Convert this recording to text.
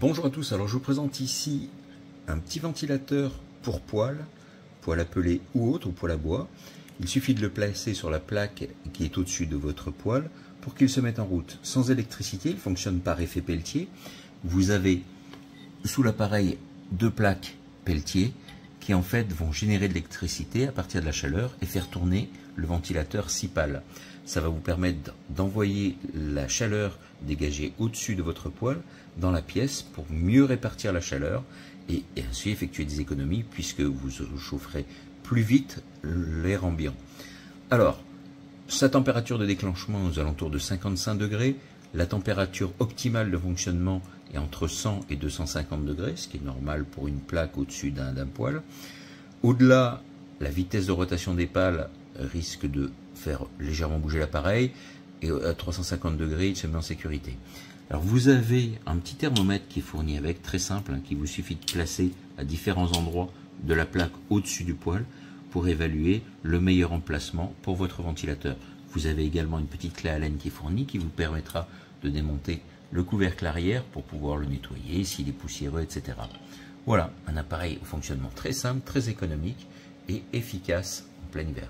Bonjour à tous, alors je vous présente ici un petit ventilateur pour poêle, poêle appelé ou autre, ou poêle à bois. Il suffit de le placer sur la plaque qui est au-dessus de votre poêle pour qu'il se mette en route. Sans électricité, il fonctionne par effet Peltier. Vous avez sous l'appareil deux plaques Peltier qui en fait vont générer de l'électricité à partir de la chaleur et faire tourner le ventilateur CIPAL. Ça va vous permettre d'envoyer la chaleur dégagée au-dessus de votre poêle dans la pièce pour mieux répartir la chaleur et, ainsi effectuer des économies puisque vous chaufferez plus vite l'air ambiant. Alors, sa température de déclenchement aux alentours de 55 degrés, la température optimale de fonctionnement est entre 100 et 250 degrés, ce qui est normal pour une plaque au-dessus d'un poêle. Au-delà, la vitesse de rotation des pales risque de faire légèrement bouger l'appareil et à 350 degrés, il se met en sécurité. Alors vous avez un petit thermomètre qui est fourni avec, très simple, hein, qui vous suffit de placer à différents endroits de la plaque au-dessus du poêle pour évaluer le meilleur emplacement pour votre ventilateur. Vous avez également une petite clé à laine qui est fournie qui vous permettra de démonter le couvercle arrière pour pouvoir le nettoyer s'il est poussiéreux, etc. Voilà, un appareil au fonctionnement très simple, très économique et efficace en plein hiver.